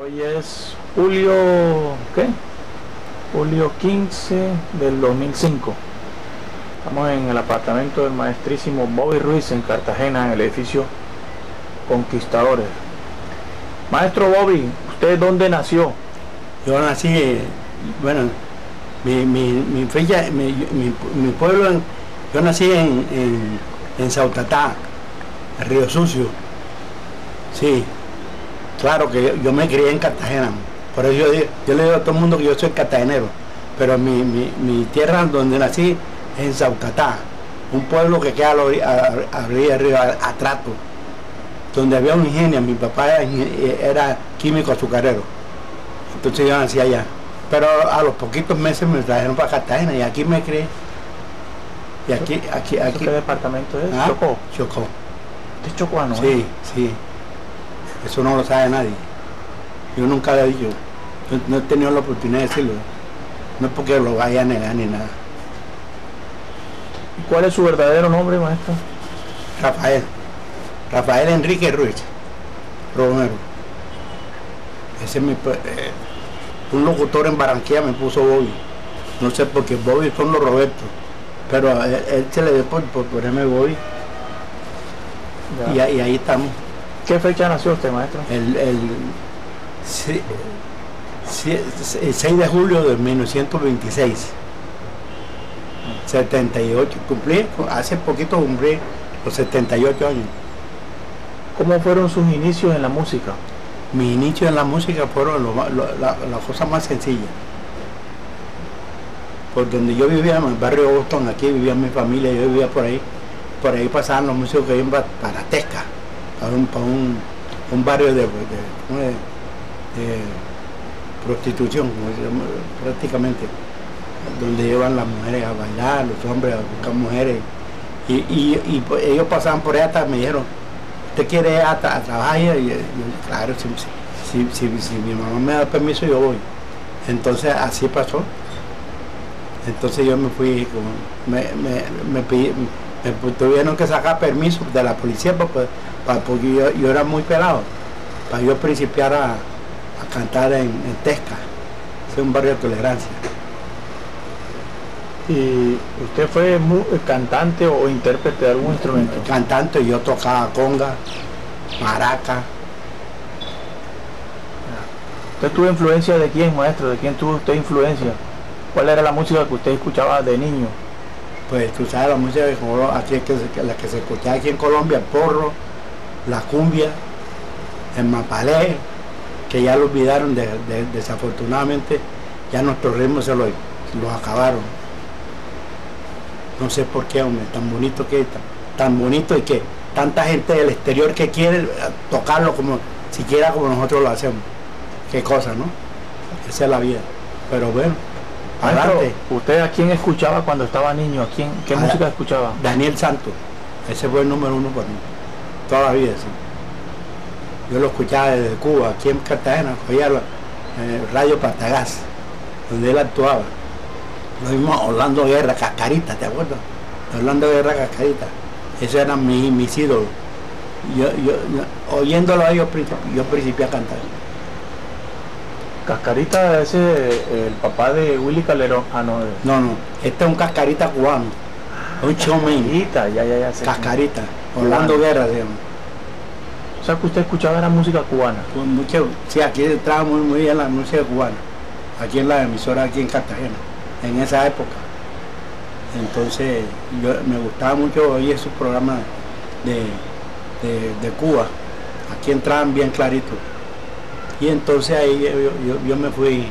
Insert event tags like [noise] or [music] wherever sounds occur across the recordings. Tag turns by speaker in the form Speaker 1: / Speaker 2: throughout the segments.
Speaker 1: Hoy es julio, ¿qué? Julio 15 del 2005. Estamos en el apartamento del maestrísimo Bobby Ruiz en Cartagena, en el edificio Conquistadores. Maestro Bobby, ¿usted dónde nació?
Speaker 2: Yo nací, eh, bueno, mi, mi, mi fecha, mi, mi- pueblo, yo nací en, en, en Sautatá, Río Sucio. Sí, claro que yo, yo me crié en Cartagena. Por eso yo, digo- yo le digo a todo el mundo que yo soy cartagenero. Pero mi, mi, mi tierra donde nací es en Sautatá, un pueblo que queda a la orilla río a- Atrato, donde había un ingenio. Mi papá era, inge- era químico azucarero. Entonces yo nací allá. Pero a los poquitos meses me trajeron para Cartagena y aquí me crié. Y aquí, aquí,
Speaker 1: ¿Eso
Speaker 2: aquí.
Speaker 1: ¿Qué departamento es?
Speaker 2: Ah,
Speaker 1: Chocó.
Speaker 2: Chocó.
Speaker 1: ¿Usted es chocuano? eh?
Speaker 2: Sí, sí. Eso no lo sabe nadie. Yo nunca lo he dicho. Yo no he tenido la oportunidad de decirlo. No es porque lo vaya a negar ni nada.
Speaker 1: ¿Y cuál es su verdadero nombre, maestro?
Speaker 2: Rafael. Rafael Enrique Ruiz. Romero. Ese es mi... eh, un locutor en Barranquilla me puso Bobby. No sé por qué Bobby son los Roberto. Pero él, él se le dio por, por ponerme Bobby. Y ahí estamos.
Speaker 1: ¿Qué fecha nació usted, maestro?
Speaker 2: El, el, si- si- el 6 de julio de 1926. 78. Cumplí, hace poquito cumplí los 78 años.
Speaker 1: ¿Cómo fueron sus inicios en la música?
Speaker 2: Mis inicios en la música fueron lo lo- la, la cosa más sencilla. Por donde yo vivía, en el barrio Boston, aquí vivía mi familia, yo vivía por ahí. Por ahí pasaban los músicos que iban pa- para Tesca, para un, para un, un barrio de, de- ¿cómo es? de prostitución, prácticamente, donde llevan las mujeres a bailar, los hombres a buscar mujeres. Y, y- pues, ellos pasaban por ahí hasta me dijeron, ¿usted quiere a, tra- a trabajar? Y yo, claro, si, si, si- si mi mamá me da permiso, yo voy. Entonces así pasó. Entonces yo me fui, como, me, me, me, pidi- me pu- tuvieron que sacar permiso de la policía pa- pa- pa- porque yo, yo era muy pelado, para yo principiar a, a cantar en, en Tesca, es un barrio de tolerancia.
Speaker 1: ¿Y usted fue cantante o intérprete de algún instrumento?
Speaker 2: Cantante, yo tocaba conga, maraca,
Speaker 1: ¿Usted tuvo influencia de quién, maestro? ¿De quién tuvo usted influencia? ¿Cuál era la música que usted escuchaba de niño?
Speaker 2: pues tú sabes la música de aquí que la que se escuchaba aquí en Colombia, porro, la cumbia, el mapalé, que ya lo olvidaron de- de- desafortunadamente, ya nuestros ritmos se los, los acabaron. No sé por qué, hombre, tan bonito que es, tan, tan bonito y que tanta gente del exterior que quiere eh, tocarlo como siquiera como nosotros lo hacemos. Qué cosa, ¿no? Esa es la vida. Pero bueno,
Speaker 1: Maestro,
Speaker 2: adelante.
Speaker 1: ¿usted a quién escuchaba cuando estaba niño? ¿A quién, ¿Qué
Speaker 2: A-
Speaker 1: música escuchaba?
Speaker 2: Daniel Santos, ese fue el número uno para mí, toda la vida. sí. Yo lo escuchaba desde Cuba, aquí en Cartagena, oía eh, Radio Patagás, donde él actuaba. Lo mismo Orlando Guerra, Cascarita, ¿te acuerdas? Orlando Guerra, Cascarita. Esos eran mis, mis ídolos. Yo, yo, yo- oyéndolo a ellos, yo principié a cantar.
Speaker 1: Cascarita, ese, el papá de Willy Calderón. Ah, no,
Speaker 2: No, no, este es un Cascarita cubano, un showman,
Speaker 1: Cascarita, ya, ya, ya.
Speaker 2: Cascarita, Orlando Guerra se llama.
Speaker 1: O sea, que usted escuchaba era música cubana.
Speaker 2: Pues mucho, sí, aquí entraba muy, muy bien la música cubana, aquí en la emisora, aquí en Cartagena, en esa época. Entonces, yo me gustaba mucho oír esos programas de, de, de Cuba, aquí entraban bien claritos. Y entonces ahí yo, yo- yo me fui,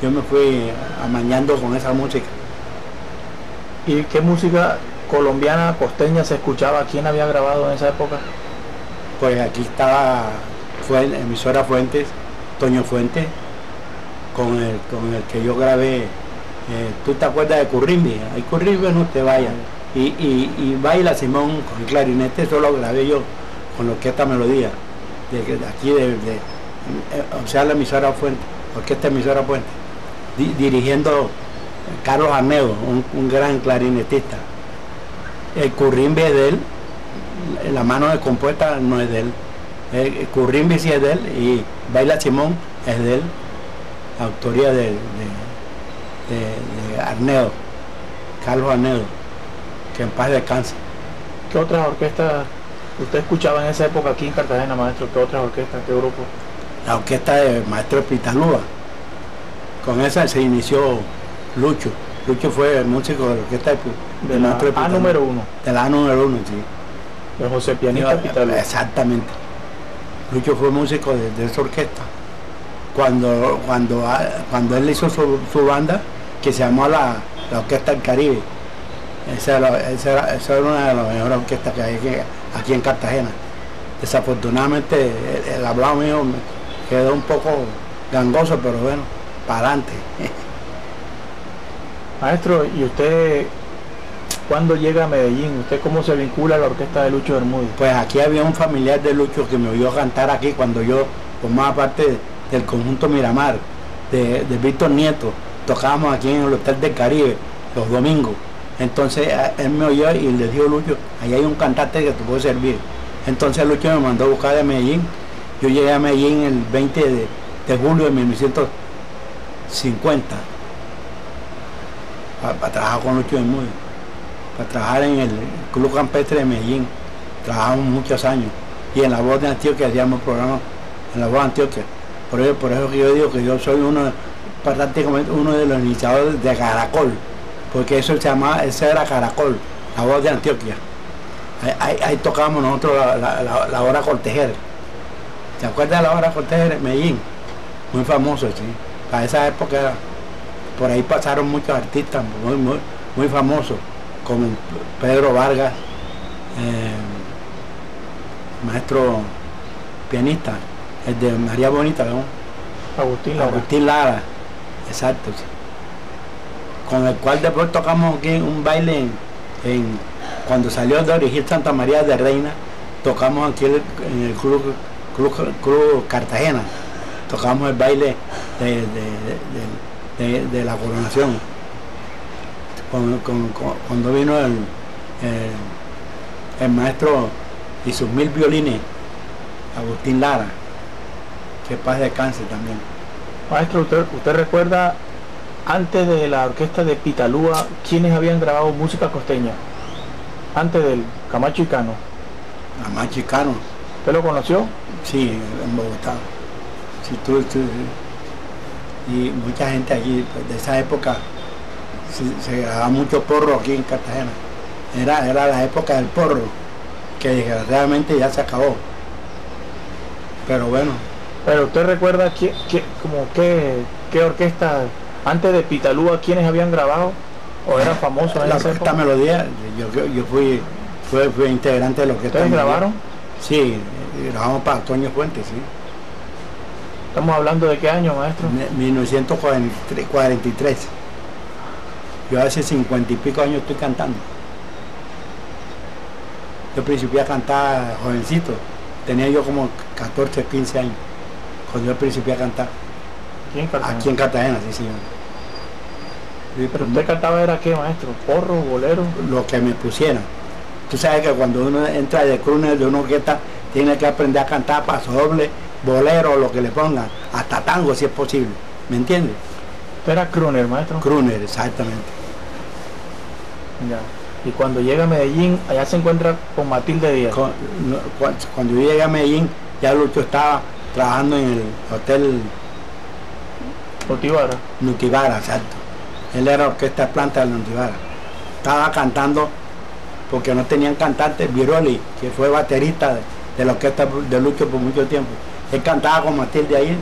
Speaker 2: yo me fui amañando con esa música.
Speaker 1: ¿Y qué música colombiana, costeña se escuchaba? ¿Quién había grabado en esa época?
Speaker 2: Pues aquí estaba fue emisora Fuentes, Toño Fuentes, con el, con el que yo grabé, eh, ¿tú te acuerdas de Currimbi? Hay Currimbi no te vaya. Y, y, baila Simón con el clarinete, eso lo grabé yo con la orquesta melodía, de, aquí de, de- eh, o sea la emisora Fuentes, orquesta emisora Fuentes, di- dirigiendo Carlos Arnedo, un, un gran clarinetista. El currimbe es de él, la mano de compuesta no es de él, Eh, Currimbi sí es de él y Baila Simón es de él, autoría de, de, de, de Arnedo, Carlos Arnedo, que en paz descanse.
Speaker 1: ¿Qué otras orquestas usted escuchaba en esa época aquí en Cartagena, maestro? ¿Qué otras orquestas, qué grupo?
Speaker 2: La orquesta de Maestro Pitalúa. Con esa se inició Lucho. Lucho fue el músico de la orquesta de,
Speaker 1: De la A número uno,
Speaker 2: De la A número uno, sí.
Speaker 1: de José Pianista.
Speaker 2: Exactamente. Lucho fue músico de, de esa orquesta. Cuando, cuando, ah, cuando él hizo su, su banda, que se llamó la, la Orquesta del Caribe. Esa era, esa, era, esa era una de las mejores orquestas que hay aquí, aquí en Cartagena. Desafortunadamente el, el hablado mío me quedó un poco gangoso, pero bueno, para adelante. [laughs]
Speaker 1: Maestro, ¿y usted cuándo llega a Medellín? ¿Usted cómo se vincula a la orquesta de Lucho Bermúdez?
Speaker 2: Pues aquí había un familiar de Lucho que me oyó cantar aquí cuando yo formaba parte del conjunto Miramar, de, Víctor Nieto. Tocábamos aquí en el Hotel del Caribe los domingos. Entonces él me oyó y le dijo Lucho, ahí hay un cantante que te puede servir. Entonces Lucho me mandó a buscar de Medellín. Yo llegué a Medellín el 20 de, de julio de 1950 para trabajar con Lucho Bermúdez, para trabajar en el Club Campestre de Medellín. Trabajamos muchos años. Y en la voz de Antioquia hacíamos programas en la voz de Antioquia. Por eso, por eso que yo digo que yo soy uno prácticamente uno de los iniciadores de Caracol. Porque eso se llamaba ese era Caracol la voz de Antioquia. Ahí, ahí- tocábamos nosotros la, la, la- la hora cortejer. ¿se acuerdan de la hora cortejer en Medellín? muy famoso sí. Para esa época era- por ahí pasaron muchos artistas muy, muy, muy famosos como Pedro Vargas eh, maestro pianista, el de María Bonita, ¿no?
Speaker 1: Agustín Lara.
Speaker 2: Agustín Lara, exacto. Con el cual después tocamos aquí un baile en, en- cuando salió de Origil Santa María de Reina, tocamos aquí en el, en el club, club, Club Cartagena, tocamos el baile de, de- de- de- de la coronación. Con- cuando vino el, el- el maestro y sus mil violines, Agustín Lara, que paz descanse también.
Speaker 1: Maestro, ¿usted, ¿usted recuerda antes de la orquesta de Pitalúa quiénes habían grabado música costeña? Antes del Camacho y Cano.
Speaker 2: A más chicano,
Speaker 1: ¿Usted lo conoció?
Speaker 2: sí, en Bogotá. Sí, tú, tú- y mucha gente allí pues, de esa época se, se grababa mucho porro aquí en Cartagena. Era, era la época del porro, que desgraciadamente ya se acabó. Pero bueno,
Speaker 1: Pero usted recuerda qué, qué- como qué, qué orquesta antes de Pitalúa quiénes habían grabado o eran famosos en
Speaker 2: la
Speaker 1: esa
Speaker 2: orquesta
Speaker 1: época?
Speaker 2: melodía, yo, yo, fui, fui, fui integrante de la orquesta
Speaker 1: ¿Ustedes grabaron?
Speaker 2: Sí, grabamos para Antonio Fuentes, sí.
Speaker 1: Estamos hablando de qué año, maestro.
Speaker 2: En 1943. Yo hace cincuenta y pico años estoy cantando. Yo principié a cantar jovencito. Tenía yo como 14, 15 años. Cuando yo principié a cantar.
Speaker 1: Aquí en Cartagena.
Speaker 2: Aquí en Cartagena, sí, señor. Sí,
Speaker 1: Pero usted cantaba era qué, maestro? ¿Porro, bolero?
Speaker 2: lo que me pusieran. Tú sabes que cuando uno entra de crooner de una orquesta, tiene que aprender a cantar paso doble, bolero, lo que le pongan, hasta tango si es posible. ¿Me entiendes?
Speaker 1: Era crooner, maestro.
Speaker 2: Crooner, exactamente.
Speaker 1: Ya. Y cuando llega a Medellín, allá se encuentra con Matilde Díaz.
Speaker 2: Con- no, cu- Cuando yo llegué a Medellín, ya Lucho estaba trabajando en el hotel
Speaker 1: Otivara.
Speaker 2: Nutibara, exacto. Él era orquesta de planta del Nutibara. Estaba cantando porque no tenían cantante, Viroli, que fue baterista de, de la orquesta de Lucho por mucho tiempo. Él cantaba con Matilde ahí,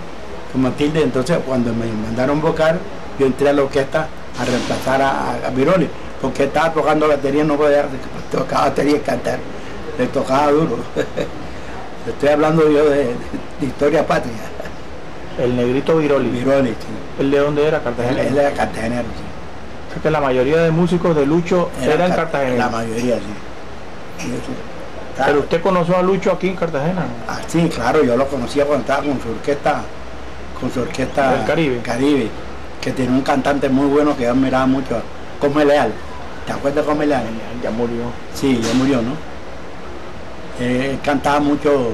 Speaker 2: con Matilde, entonces cuando me mandaron vocal, yo entré a la orquesta a reemplazar a, a Viroli, porque estaba tocando batería, no podía tocar batería y cantar. Le tocaba duro. [laughs] Estoy hablando yo de, de historia patria.
Speaker 1: El negrito Viroli.
Speaker 2: Viroli, sí.
Speaker 1: ¿El de dónde era? Cartagena.
Speaker 2: él era cartagenero, sí.
Speaker 1: O sea que la mayoría de músicos de Lucho
Speaker 2: Era
Speaker 1: eran
Speaker 2: car-
Speaker 1: cartageneros.
Speaker 2: La mayoría, sí.
Speaker 1: Pero usted conoció a Lucho aquí en Cartagena.
Speaker 2: Ah, sí, claro, yo lo conocía cuando estaba con su orquesta, con su orquesta
Speaker 1: Del Caribe.
Speaker 2: Caribe, que tiene un cantante muy bueno que yo admiraba mucho, Come Leal. ¿Te acuerdas de Come Leal?
Speaker 1: Ya murió.
Speaker 2: Sí, ya murió, ¿no? Eh, Él cantaba mucho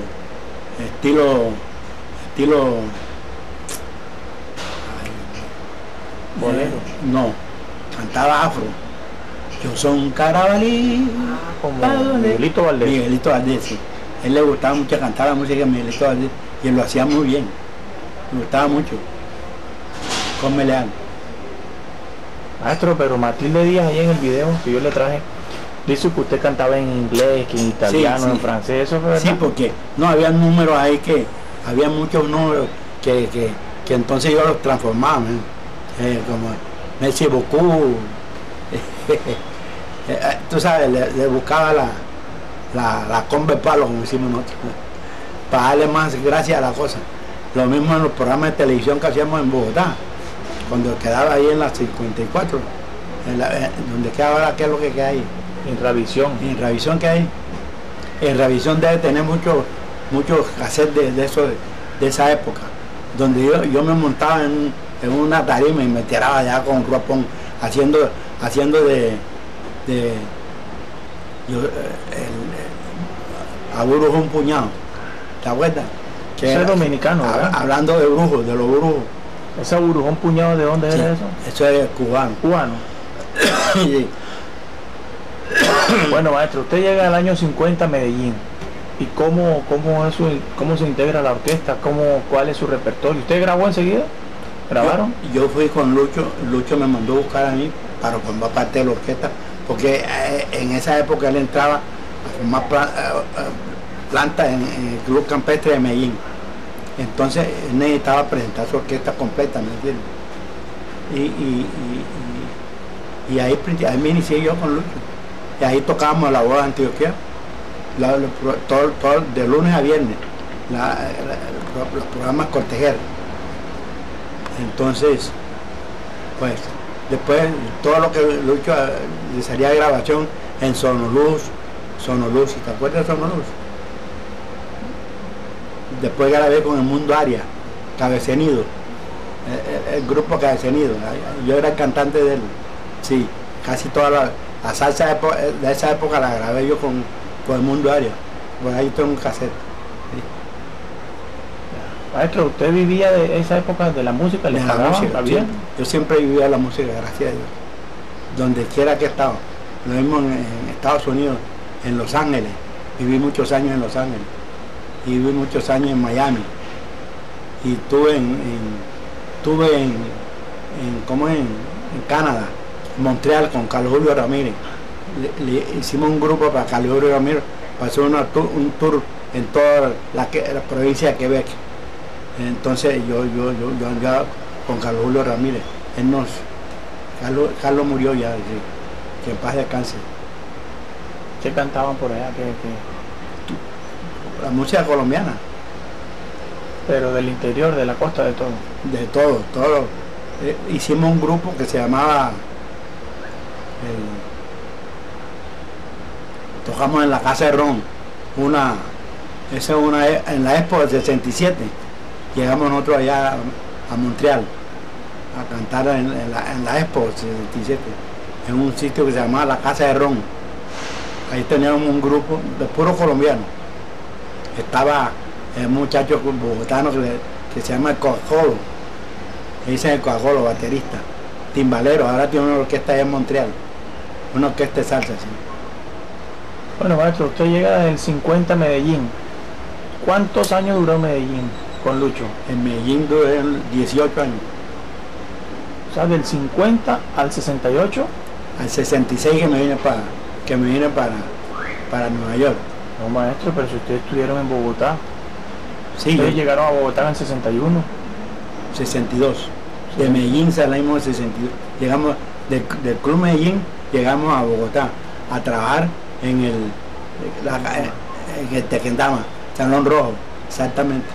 Speaker 2: estilo, estilo,
Speaker 1: Bolero.
Speaker 2: eh, no, cantaba afro. Yo soy un carabalí.
Speaker 1: Como
Speaker 2: ¿pa' dónde?
Speaker 1: Miguelito Valdés.
Speaker 2: Miguelito Valdés, sí. Él le gustaba mucho cantar la música de Miguelito Valdés y él lo hacía muy bien. Me gustaba mucho. Con Meleán.
Speaker 1: Maestro, pero Matilde Díaz ahí en el video que yo le traje, dice que usted cantaba en inglés, que en italiano,
Speaker 2: sí.
Speaker 1: en francés, ¿eso es verdad?
Speaker 2: Sí, porque no había números ahí que, había muchos números que, que, que entonces yo los transformaba, ¿eh? Eh, como Messi Bocú, tú sabes, le, le buscaba la, la, la combe palo, como decimos nosotros, para darle más gracia a la cosa. Lo mismo en los programas de televisión que hacíamos en Bogotá, cuando quedaba ahí en las 54, en la- eh, donde queda ahora, ¿qué es lo que queda ahí?
Speaker 1: En revisión.
Speaker 2: en revisión que hay en revisión debe tener muchos muchos cassettes de, de eso de, de esa época donde yo, yo me montaba en, en una tarima y me tiraba allá con ropón haciendo haciendo de, de yo, eh, el, a brujos un puñado ¿te acuerdas? Que
Speaker 1: Eso es dominicano,
Speaker 2: hablando de brujos de los brujos
Speaker 1: ¿Ese burujón puñado de dónde
Speaker 2: sí,
Speaker 1: era eso?
Speaker 2: eso es cubano
Speaker 1: Cubano. [coughs]
Speaker 2: Sí.
Speaker 1: Bueno, maestro, usted llega al año 50 a Medellín. ¿Y cómo, cómo, es su- cómo se integra la orquesta? ¿Cómo, ¿Cuál es su repertorio? ¿Usted grabó enseguida? ¿Grabaron?
Speaker 2: Yo, yo fui con Lucho, Lucho me mandó a buscar a mí para formar parte de la orquesta, porque eh, en esa época él entraba a formar eh, eh, planta en, el Club Campestre de Medellín. Entonces él necesitaba presentar su orquesta completa, ¿me entiendes? Y, ahí, ahí me inicié yo con Lucho. Y ahí tocábamos la voz de Antioquia, todo, todo- de lunes a viernes, los programas Cortejer. Entonces, pues, después todo lo que Lucho le salía grabación en Sonoluz, Sonoluz, ¿te acuerdas de Sonoluz? Después grabé con el Mundo Aria, Cabecenido, el, grupo Cabecenido, yo era el cantante de él, sí, casi toda la, la de, esa época la grabé yo con, con el Mundo Aria, por ahí tengo un cassette.
Speaker 1: Maestro, ¿usted vivía de esa época de la música? ¿Le
Speaker 2: de la
Speaker 1: pagaban?
Speaker 2: música.
Speaker 1: ¿Está bien?
Speaker 2: sí. Yo siempre vivía de la música, gracias a Dios. Donde quiera que he estado. Lo mismo en, en Estados Unidos, en Los Ángeles. Viví muchos años en Los Ángeles. Y viví muchos años en Miami. Y estuve en, en- estuve en, en, ¿cómo en, en Canadá, Montreal con Carlos Julio Ramírez. Le- le hicimos un grupo para Carlos Julio Ramírez, para hacer una tour- un tour en toda la, la provincia de Quebec. Entonces yo, yo, yo, yo andaba con Carlos Julio Ramírez. Él nos, Carlos, Carlos murió ya, sí, que en paz descanse.
Speaker 1: ¿Qué cantaban por allá? ¿Qué, qué?
Speaker 2: La música colombiana,
Speaker 1: Pero del interior, de la costa, de todo.
Speaker 2: de todo, todo. Eh, hicimos un grupo que se llamaba el- tocamos en la casa de Ron, una, esa es una en la Expo del 67. Llegamos nosotros allá a, Montreal a cantar en, la, en la Expo del 67, en un sitio que se llamaba la Casa de Ron. Ahí teníamos un grupo de puros colombianos. Estaba el muchacho bogotano que, se llama el Coca-Cola. Le dicen el Coca-Cola, baterista. Timbalero, ahora tiene una orquesta allá en Montreal. Una orquesta de salsa, sí.
Speaker 1: Bueno, maestro, usted llega del 50 a Medellín. ¿Cuántos años duró Medellín con Lucho?
Speaker 2: En Medellín duré 18 años.
Speaker 1: O sea, del 50 al 68.
Speaker 2: Al 66 que me vine para, que me vine para, para Nueva York.
Speaker 1: No, maestro, pero si ustedes estuvieron en Bogotá.
Speaker 2: Sí,
Speaker 1: Ustedes
Speaker 2: yo-
Speaker 1: llegaron a Bogotá en el 61.
Speaker 2: 62. De Medellín salimos en 62. Llegamos del, del Club Medellín, llegamos a Bogotá a trabajar en el, la- en el Tequendama, Salón Rojo, exactamente.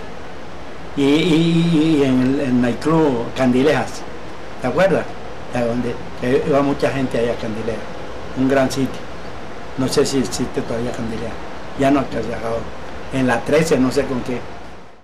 Speaker 2: Y, en el, en el Candilejas, ¿te acuerdas? De donde iba mucha gente allá a Candilejas, un gran sitio. No sé si existe todavía Candilejas, ya no, se acabó. En la 13, no sé con qué